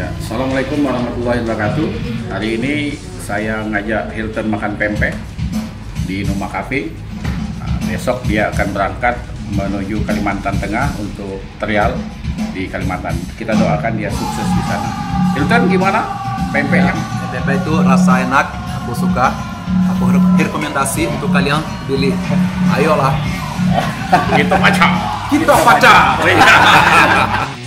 Ya, Assalamualaikum warahmatullahi wabarakatuh. Hari ini saya ngajak Hilton makan pempek di Numa Cafe. Nah, besok dia akan berangkat menuju Kalimantan Tengah untuk trial di Kalimantan. Kita doakan dia sukses di sana. Hilton gimana pempeknya? Pempek itu rasa enak, aku suka. Aku rekomendasi untuk kalian beli. Ayolah. Kita pacar, Kita pacar.